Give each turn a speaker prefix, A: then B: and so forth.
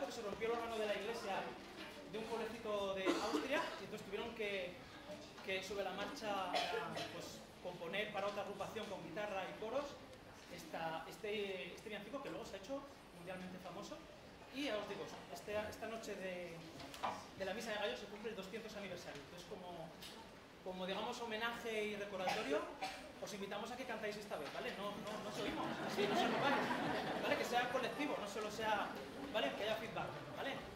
A: porque se rompió el órgano de la iglesia de un pueblecito de Austria y entonces tuvieron que, que sobre la marcha pues, componer para otra agrupación con guitarra y coros esta, este, este villancico que luego se ha hecho mundialmente famoso. Y ya os digo, este, esta noche de, de, la Misa de Gallo se cumple el 200 aniversario. Entonces, como, como digamos homenaje y recordatorio, os invitamos a que cantáis esta vez, ¿vale? No, no, no oímos, así no se ¿vale? Que sea colectivo, no solo sea, ¿vale? Que haya feedback, ¿vale?